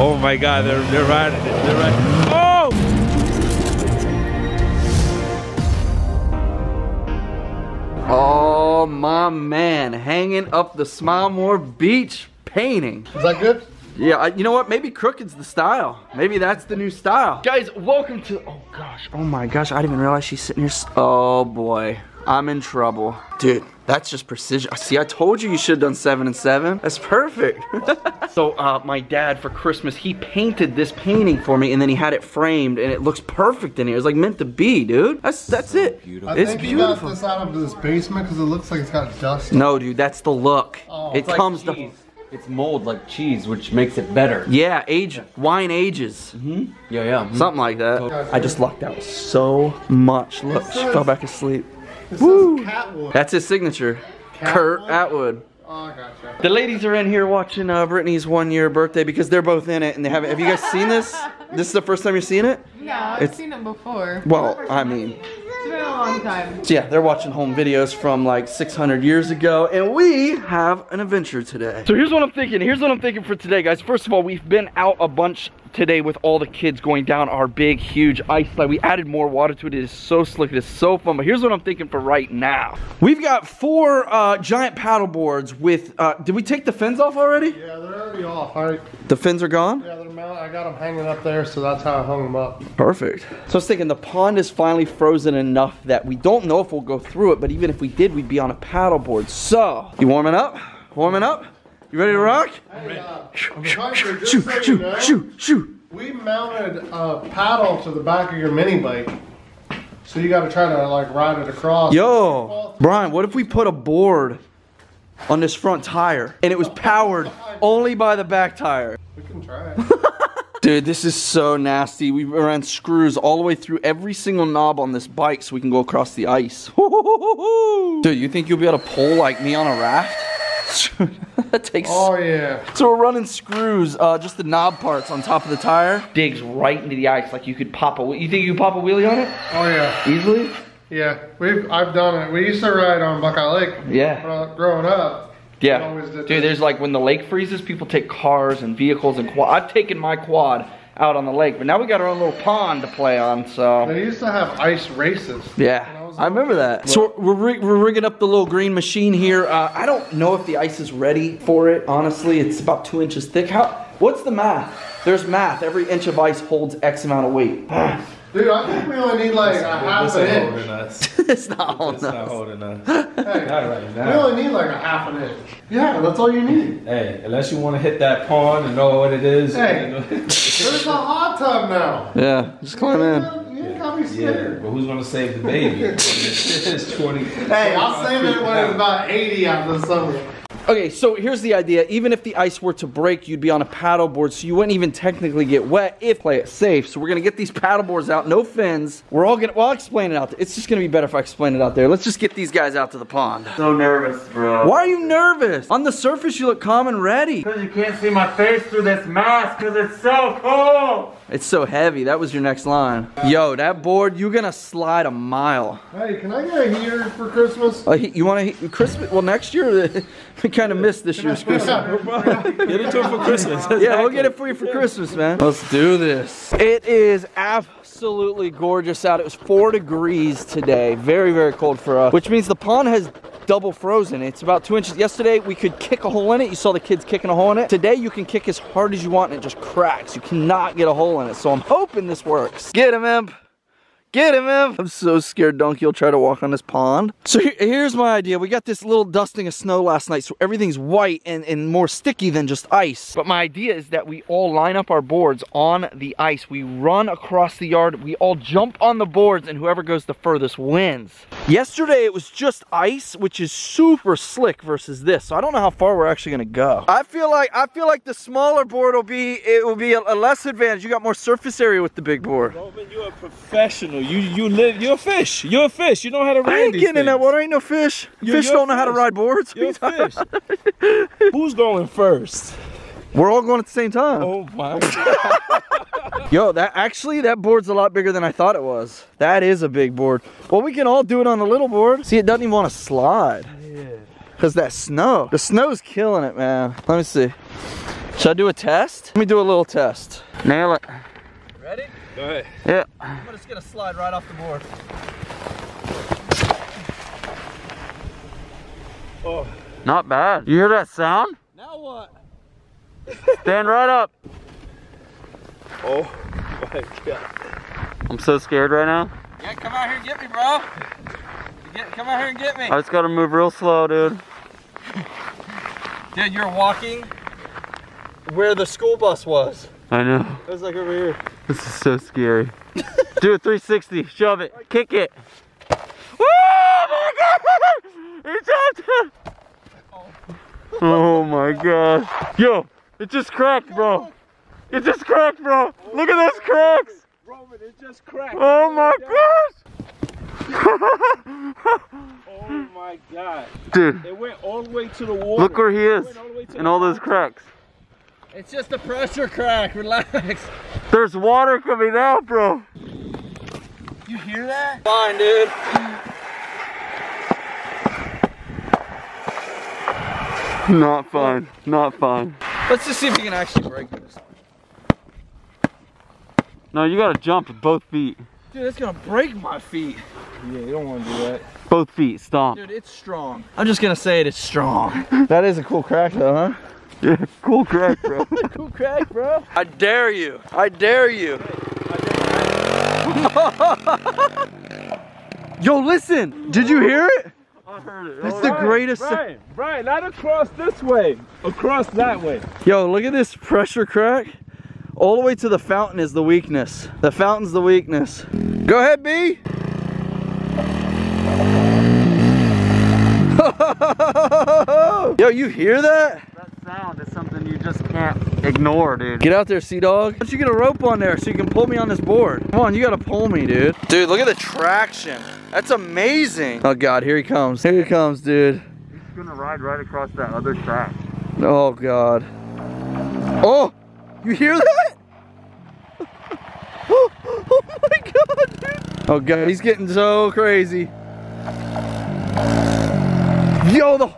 Oh my God, they're, they're riding it, they're riding Oh! Oh, my man, hanging up the Smilesmore Beach painting. Is that good? Yeah, I, you know what? Maybe crooked's the style. Maybe that's the new style. Guys, welcome to, oh gosh, oh my gosh, I didn't even realize she's sitting here. Oh boy, I'm in trouble. Dude, that's just precision. See, I told you you should have done seven and seven. That's perfect. so, uh, my dad for Christmas, he painted this painting for me and then he had it framed and it looks perfect in here. It's like meant to be, dude. That's, that's it. I It's think you got this out of this basement because it looks like it's got dust. No, dude, that's the look. Oh. it It's like comes to. It's mold like cheese, which makes it better. yeah, age, wine ages. Yeah, yeah. Something like that. I just lucked out so much. Look, she fell back asleep. It Woo. That's his signature. Kurt Catwood? Atwood. Oh, gotcha. The ladies are in here watching uh, Brittney's one year birthday because they're both in it and they haven't. Have you guys seen this? This is the first time you're seeing it? No, I've It's- seen it before. Well, I mean, It's been a long time. so yeah, they're watching home videos from like 600 years ago, and we have an adventure today. So here's what I'm thinking. Here's what I'm thinking for today, guys. First of all, we've been out a bunch today with all the kids going down our big, huge ice slide. We added more water to it. It is so slick. It is so fun. But here's what I'm thinking for right now. We've got four uh, giant paddle boards with. Uh, did we take the fins off already? Yeah, they're already off. I, The fins are gone. yeah, they're mounted. I got them hanging up there, so that's how I hung them up. Perfect. So I was thinking the pond is finally frozen enough that we don't know if we'll go through it, but even if we did, we'd be on a paddleboard. So, you warming up? Warming up? You ready to rock? Hey, uh, I'm to Shoo, just so you know, shoo, shoo. We mounted a paddle to the back of your mini bike, so you got to try to like ride it across. Yo, Brian, what if we put a board on this front tire and it was powered only by the back tire? We can try it. Dude, this is so nasty. We ran screws all the way through every single knob on this bike so we can go across the ice. Dude, you think you'll be able to pull like me on a raft? that takes. oh yeah. So we're running screws, uh, just the knob parts on top of the tire. Digs right into the ice like you could pop a. You think you could pop a wheelie on it Oh yeah. easily? Yeah. We've I've done it. We used to ride on Buckeye Lake. Yeah. uh, growing up. Yeah. always did Dude, that. there's like when the lake freezes, people take cars and vehicles and quad. I've taken my quad out on the lake, but now we got our own little pond to play on. So. They used to have ice races. Yeah, When I was remember that. So we're, rig- we're rigging up the little green machine here. Uh, I don't know if the ice is ready for it. Honestly, it's about two inches thick. How? What's the math? There's math. Every inch of ice holds X amount of weight. Dude, I think we only need like a half This an ain't holding inch. us. it's not holding It's not holding us. Hey, Not right we now. only need like a half an inch. Yeah, that's all you need. Hey, unless you want to hit that pond and know what it is. Hey. There's a hot tub now. Yeah, just climb in. You ain't yeah, but who's gonna save the baby? it's 20. Hey, I'll save it when it's about 80 out of the summer. Okay, so here's the idea. Even if the ice were to break, you'd be on a paddleboard, so you wouldn't even technically get wet if play it safe. So we're gonna get these paddleboards out, no fins. We're all gonna. Well, I'll explain it out there. It's just gonna be better if I explain it out there. Let's just get these guys out to the pond. So nervous, bro. Why are you nervous? On the surface, you look calm and ready. Because you can't see my face through this mask because it's so cold. It's so heavy. That was your next line. Yo, that board, you're gonna slide a mile. Hey, can I get a heater for Christmas? Uh, you want to Christmas? Well, next year we kind of missed this year's Christmas. Get it to him for Christmas. Yeah, we'll get it for you for Christmas, man. Let's do this. It is absolutely gorgeous out. It was four degrees today. Very, very cold for us, which means the pond has double frozen. It's about two inches. Yesterday, we could kick a hole in it. You saw the kids kicking a hole in it. Today, you can kick as hard as you want and it just cracks. You cannot get a hole in it. So I'm hoping this works. Get him, Imp. Get him, Imp. I'm so scared Donkey will try to walk on this pond. So here- here's my idea. We got this little dusting of snow last night, so everything's white and, and more sticky than just ice. But my idea is that we all line up our boards on the ice. We run across the yard. We all jump on the boards, and whoever goes the furthest wins. Yesterday, it was just ice, which is super slick versus this. So I don't know how far we're actually gonna go. I feel like I feel like the smaller board will be it will be a, a less advantage. You got more surface area with the big board. Roman, you're a professional. You you live. You're a fish. You're a fish. You know how to ride I ain't getting in that water. Ain't no fish. You're- fish you're don't know how to ride boards. You're a fish. Who's going first? We're all going at the same time. Oh my God. Yo, that actually that board's a lot bigger than I thought it was. That is a big board. Well, we can all do it on the little board. See, it doesn't even want to slide. Yeah. Cause that snow. The snow's killing it, man. Let me see. Should I do a test? Let me do a little test. Nail it. Ready? Go ahead. Yeah. I'm just gonna slide right off the board. Oh, Not bad. You hear that sound? Now what? Stand right up. oh my god. I'm so scared right now. Yeah, come out here and get me, bro. Get, come out here and get me. I just gotta move real slow, dude. Dude, you're walking where the school bus was. I know. It was like over here. This is so scary. Do a 360. Shove it. Kick it. Oh my god! He jumped! Oh. oh my god. Yo, it just cracked, bro. It just cracked, bro. Look at those cracks. Roman, it just cracked. Oh my gosh. Oh my god. Dude, It went all the way to the wall. look where he is It all the way to in the all those cracks. It's just a pressure crack. Relax. There's water coming out, bro. You hear that? Fine, dude. Not fun. Not fun. Let's just see if you can actually break this. No, you gotta jump with both feet. Dude, that's gonna break my feet. Yeah, you don't want to do that. Both feet. Stomp. Dude, it's strong. I'm just gonna say it, it's strong. that is a cool crack though, huh? Yeah, cool crack, bro. Cool crack, bro. I dare you. I dare you. Yo, listen. Did you hear it? I heard it. That's the greatest. Brian, Brian, not across this way. Across that way. Yo, look at this pressure crack. All the way to the fountain is the weakness. The fountain's the weakness. Go ahead, B. Yo, you hear that? That sound is something you just can't ignore, dude. Get out there, Sea Dog. Why don't you get a rope on there so you can pull me on this board? Come on, you gotta pull me, dude. Dude, look at the traction. That's amazing. Oh God, here he comes. Here he comes, dude. He's gonna ride right across that other track. Oh God. Oh, you hear that? oh my God, dude. Oh God, he's getting so crazy. Yo, the,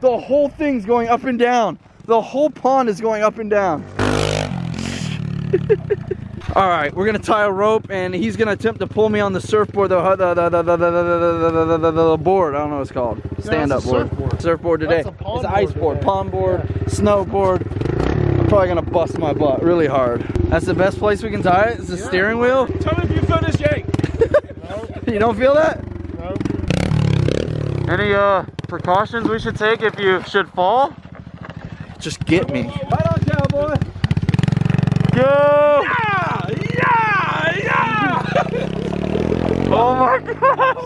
the whole thing's going up and down. The whole pond is going up and down. All right, we're gonna tie a rope, and he's gonna attempt to pull me on the surfboard, the the the the the, the, the, the, the, the board. I don't know what it's called. Stand up board. surfboard. Surfboard today. That's a pond it's an ice board board, pond board, snowboard. I'm probably gonna bust my butt really hard. That's the best place we can tie it. Is the steering wheel. Tell me if you feel this yank. You don't feel that? No. Any uh precautions we should take if you should fall? Just get me. Right on, cowboy. Go! Yeah, yeah, yeah. Oh my gosh!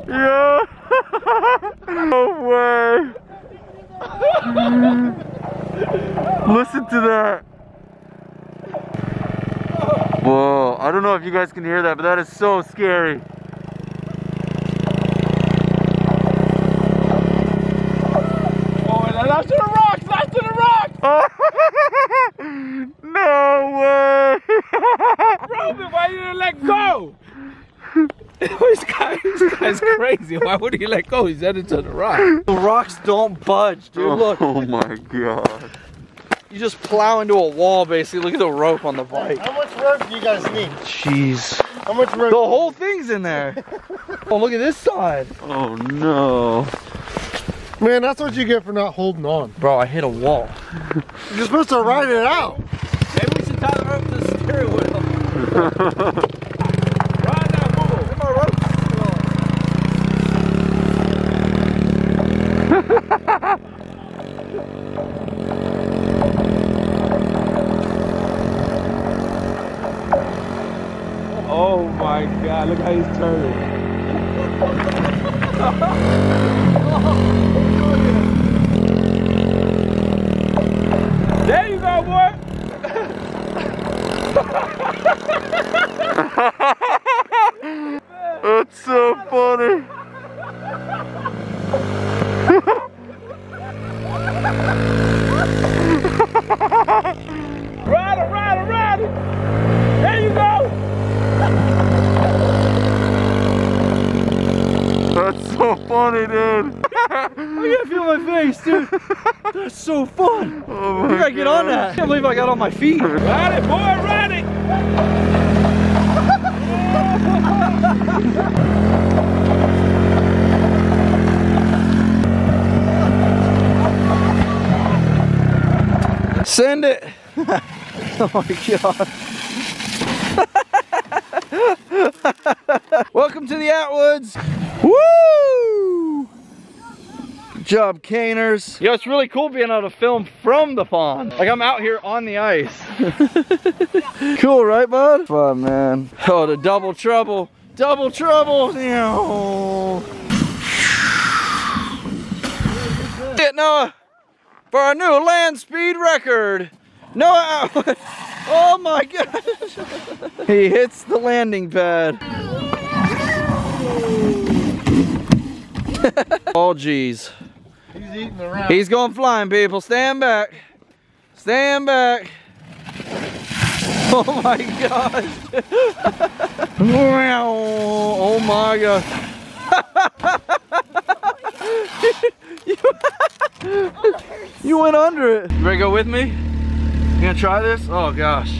Yo! no way! Listen to that! Whoa, I don't know if you guys can hear that, but that is so scary. Oh, and that's to the rocks. That's to the rocks. no way! Roman, why you didn't let go? this guy, this guy's crazy. Why would he let go? He's headed to the rock. The rocks don't budge, dude. Oh look, Oh my god. you just plow into a wall basically. Look at the rope on the bike. How much rope do you guys need? Jeez. How much rope? The whole thing's in there. oh, look at this side. Oh no. Man, that's what you get for not holding on. Bro, I hit a wall. You're supposed to ride it out. Maybe we should tie the rope to the steering wheel. Ride that bull. Get my rope. Oh my God! Look how he's turning. there you go, boy. That's so funny. Ride it, ride it, ride it. There you go. That's so funny, dude. I can feel my face, dude. That's so fun. Oh You gotta get on that. I can't believe I got on my feet. Ride it, boy, ride it. Send it. oh my god. Welcome to the Atwoods. Woo! Good job, Caners. Yo, it's really cool being able to film from the pond. Like I'm out here on the ice. cool, right, bud? Fun, man. Oh, the double trouble. Double trouble. It, Noah uh, for our new land speed record. Noah, oh my gosh. He hits the landing pad. oh geez. He's eating. He's going flying, people. Stand back. Stand back. Oh my wow. Oh my gosh. You went under it. You ready to go with me? You gonna try this? Oh gosh.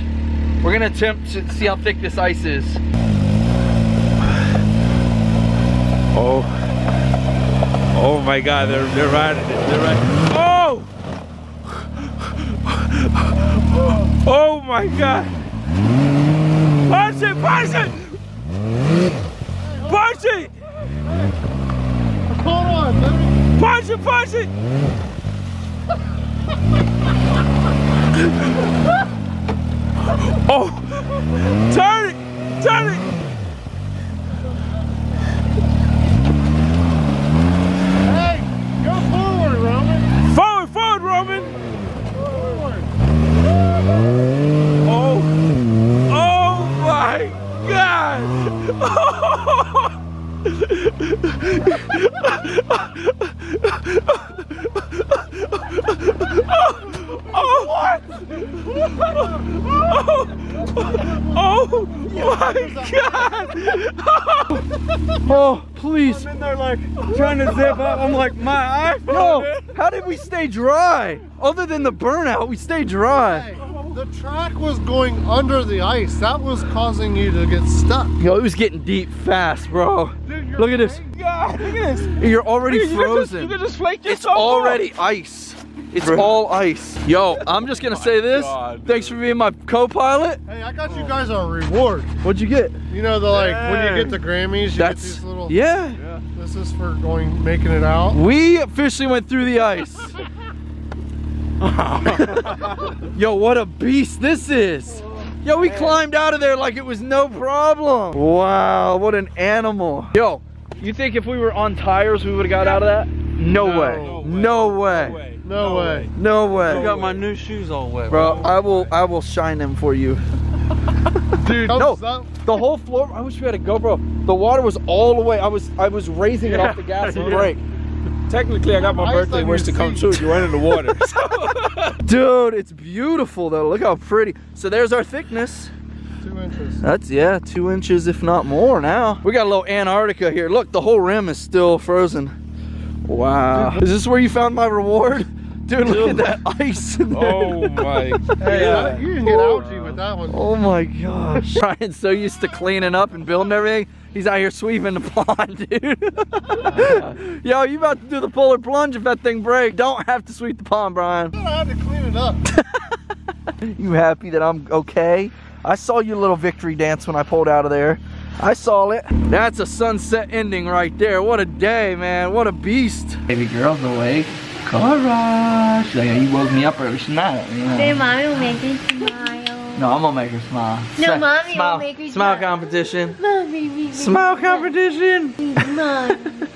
We're gonna attempt to see how thick this ice is. Oh. Oh my God, they're they're riding it. They're riding. Oh! Oh my God! Punch it! Punch it! Punch it! Hold on, let me. Punch it! Punch it! Oh! Turn it! Turn it! Hey, go forward, Roman. Forward, forward, Roman! Forward. Oh! Oh my God! Oh, what? Oh, my God! Oh, please. in there like trying to zip up. I'm like, my iPhone. No, how did we stay dry? Other than the burnout, we stayed dry. Hey, the track was going under the ice. That was causing you to get stuck. Yo, it was getting deep fast, bro. Look at this. God, look at this. You're already You can just- frozen. You can just flake It's yourself off. already ice. It's all ice. Yo, I'm just gonna oh say this. God, Thanks for being my co-pilot. Hey, I got you guys a reward. What'd you get? You know the like when you get the Grammys, you That's get these little. yeah. This is for going making it out. We officially went through the ice. Yo, what a beast this is. Yo, we climbed out of there like it was no problem. Wow, what an animal. Yo, you think if we were on tires, we would have got out of that? No, No way. way. No way. way. No way. No way. got my new shoes all wet. Bro, I will I will shine them for you. Dude, No. that- The whole floor, I wish we had a GoPro. The water was all the way. I was I was raising it off the gas and brake. Technically, I got my Ice birthday wish to come true. You went in the water. Dude, it's beautiful though. Look how pretty. So there's our thickness. two inches. That's yeah, two inches if not more now. We got a little Antarctica here. Look, the whole rim is still frozen. Wow. Is this where you found my reward? Dude, look at that ice. in there. oh my Hey, uh, God. you can get algae with that one. Oh my gosh. Ryan's so used to cleaning up and building everything. He's out here sweeping the pond, dude. Uh-huh. Yo, you about to do the polar plunge if that thing breaks. Don't have to sweep the pond, Brian. I had to clean it up. You happy that I'm okay? I saw your little victory dance when I pulled out of there. I saw it. That's a sunset ending right there. What a day, man. What a beast. Baby girl's awake. Cora. She's like, you woke me up early. She's not. Then mommy will make me smile. No, I'm gonna make her smile. No, mommy will smile. make me Smile smile. competition. Mommy, me, Smile competition. Mom.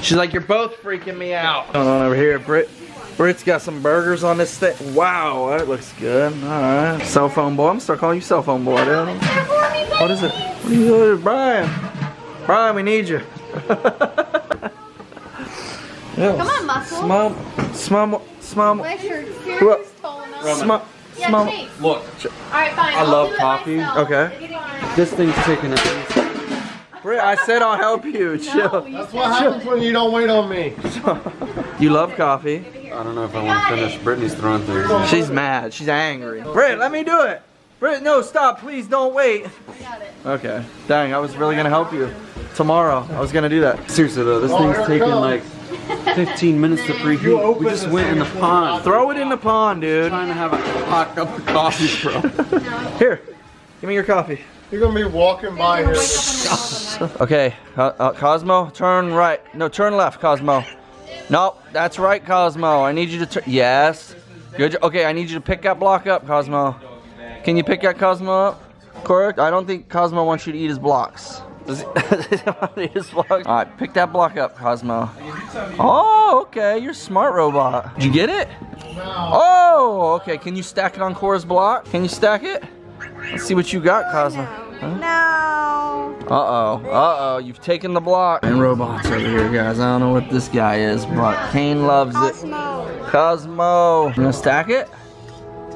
She's like, you're both freaking me out. Going on over here, Brit. Brit's got some burgers on this thing. Wow, that looks good. All right. Cell phone boy. I'm gonna start calling you cell phone boy. What is it? What are you doing, Brian? Brian, we need you. Come on, muscle. Smile, smile, smile, My shirt. What? Yours is falling off. smile, Yeah, smile. Chase. Look, All right, fine. I I'll love do coffee. myself. Okay. If you don't want this thing's taking a Britt, I said I'll help you. Chill. That's what happens when you don't wait on me. You love coffee. I don't know if I want to finish. Brittney's throwing things. She's mad. She's angry. Britt, let me do it. Britt, no, stop. Please don't wait. Okay. Dang, I was really gonna help you. Tomorrow, I was gonna do that. Seriously though, this Oh, thing's taking like 15 minutes to preheat. open We just went in the pond. Throw it in the pond, dude. I'm Trying to have a hot cup of coffee, bro. Here, give me your coffee. You're gonna be walking by here. Okay, uh, uh, Cosmo, turn right. No, turn left, Cosmo. No, that's right, Cosmo. I need you to turn. Yes. Good. Okay, I need you to pick that block up, Cosmo. Can you pick that Cosmo up? Correct. I don't think Cosmo wants you to eat his blocks. Does he, does he want to eat his blocks? All right, pick that block up, Cosmo. Oh, okay. You're a smart robot. Did you get it? Oh, okay. Can you stack it on Cora's block? Can you stack it? Let's see what you got, Cosmo. No. Uh-oh, uh-oh, you've taken the block. And robots over here, guys. I don't know what this guy is, but Kane loves it. Cosmo. Cosmo. You gonna stack it?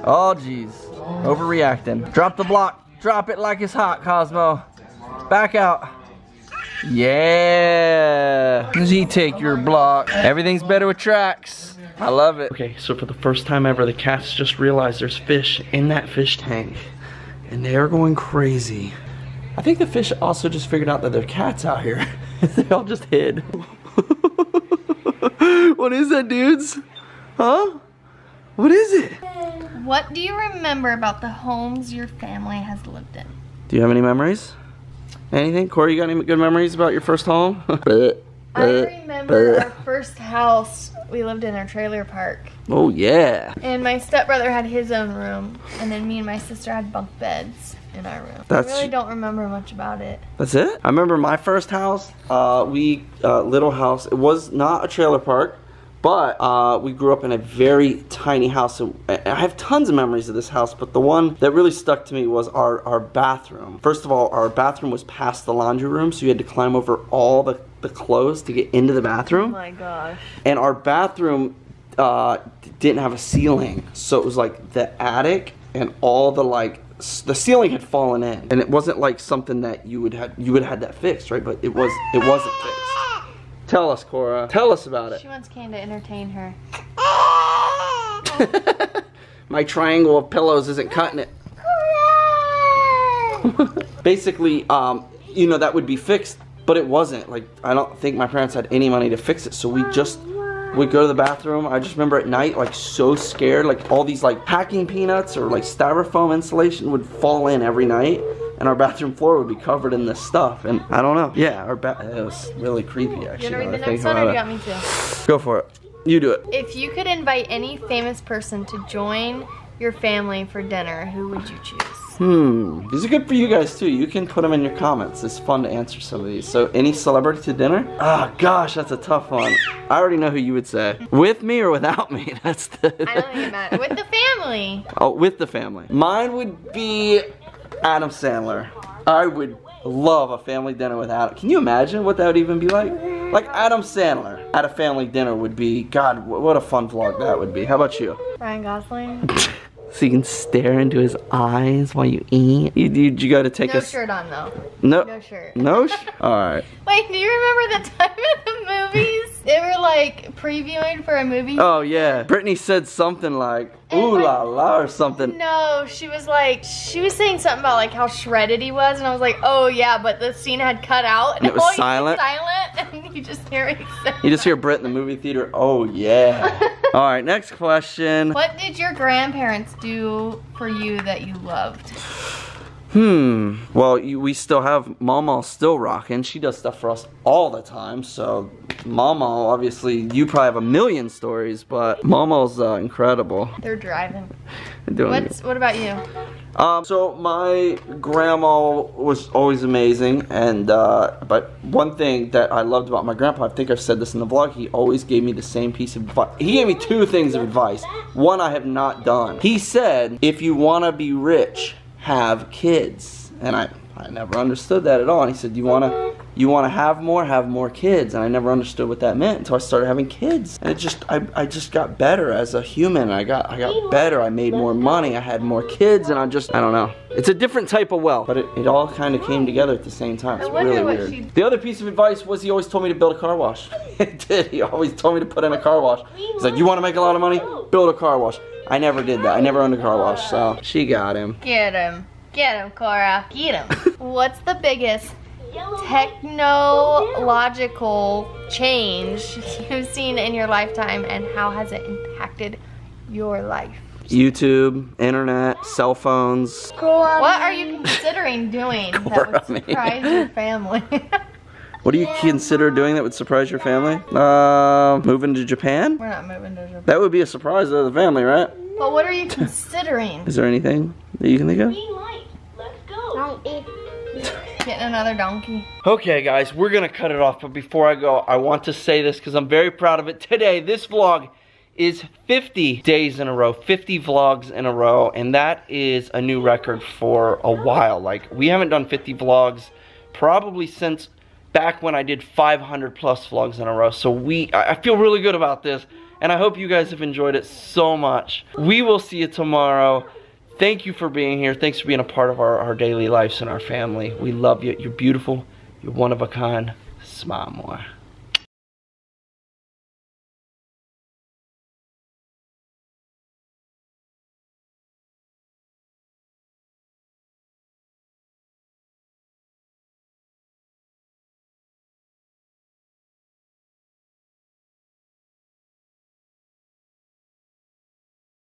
Oh, jeez. Overreacting. Drop the block. Drop it like it's hot, Cosmo. Back out. Yeah. Does he take your block? Everything's better with tracks. I love it. Okay, so for the first time ever, the cats just realized there's fish in that fish tank. And they are going crazy. I think the fish also just figured out that there are cats out here. they all just hid. what is that, dudes? Huh? What is it? What do you remember about the homes your family has lived in? Do you have any memories? Anything? Corey, you got any good memories about your first home? I remember our first house. We lived in a trailer park. Oh, yeah. And my stepbrother had his own room. And then me and my sister had bunk beds in our room. That's- I really don't remember much about it. That's it? I remember my first house, uh, we, uh, little house, it was not a trailer park, but uh, we grew up in a very tiny house. So I I have tons of memories of this house, but the one that really stuck to me was our, our bathroom. First of all, our bathroom was past the laundry room, so you had to climb over all the, the clothes to get into the bathroom. Oh my gosh. and our bathroom uh, didn't have a ceiling, so it was like the attic and all the like the ceiling had fallen in, and it wasn't like something that you would have you would have had that fixed, right? But it was it wasn't fixed. Tell us, Cora. Tell us about it. She wants Kane to entertain her. My triangle of pillows isn't cutting it. Basically, um, you know that would be fixed, but it wasn't. Like I don't think my parents had any money to fix it, so we just would go to the bathroom. I just remember at night, like so scared, like all these like packing peanuts or like styrofoam insulation would fall in every night, and our bathroom floor would be covered in this stuff. And I don't know. Yeah, our ba- it was really creepy You actually. wanna read the that I think next one or do you got me to? Go for it. You do it. If you could invite any famous person to join your family for dinner, who would you choose? Hmm. These are good for you guys too. You can put them in your comments. It's fun to answer some of these. So, any celebrity to dinner? Ah, gosh, that's a tough one. I already know who you would say. With me or without me? That's the. I don't think it matters. With the family. Oh, with the family. Mine would be Adam Sandler. I would love a family dinner with Adam. Can you imagine what that would even be like? Like Adam Sandler at a family dinner would be. God, what a fun vlog that would be. How about you? Ryan Gosling. So you can stare into his eyes while you eat. You, you, you got to take No a. shirt on though. No. No shirt. No. Sh- All right. Wait, do you remember the time at the movies? They were like previewing for a movie. Oh yeah. Brittney said something like "ooh la la" or something. No, she was like, she was saying something about like how shredded he was, and I was like, oh yeah, but the scene had cut out, And it was silent? silent, and you just hear it. You just hear Britt in the movie theater. Oh yeah. All right. Next question. What did your grandparents do for you that you loved? Hmm. Well, you, we still have Mama still rocking. She does stuff for us all the time. So, Mama, obviously, you probably have a million stories, but Mama's uh, incredible. They're driving. Doing What's what about you? Um, so my grandma was always amazing, and uh, but one thing that I loved about my grandpa, I think I've said this in the vlog, he always gave me the same piece of advice. He gave me two things of advice. One I have not done. He said, if you want to be rich, have kids, and I I never understood that at all. And he said, Do you want to you want to have more, have more kids. And I never understood what that meant until I started having kids. And it just, I, I just got better as a human. I got, I got better. I made more money. I had more kids, and I just, I don't know. It's a different type of wealth, but it, it all kind of came together at the same time. It's really weird. she- The other piece of advice was he always told me to build a car wash. he did. He always told me to put in a car wash. He's like, you want to make a lot of money? Build a car wash. I never did that. I never owned a car wash, so she got him. Get him. Get him, Cora. Get him. What's the biggest technological change you've seen in your lifetime and how has it impacted your life? YouTube, internet, cell phones. What are you considering doing that would man. surprise your family? What do you consider doing that would surprise your family? Uh, moving to Japan? We're not moving to Japan. That would be a surprise to the family, right? But what are you considering? Is there anything that you can think of? Getting another donkey? Okay, guys, we're gonna cut it off. But before I go, I want to say this because I'm very proud of it. Today, this vlog is 50 days in a row, 50 vlogs in a row, and that is a new record for a while. Like, we haven't done 50 vlogs probably since back when I did 500 plus vlogs in a row. So we, I I feel really good about this, and I hope you guys have enjoyed it so much. We will see you tomorrow. Thank you for being here. Thanks for being a part of our, our daily lives and our family. We love you. You're beautiful. You're one of a kind. Smile more.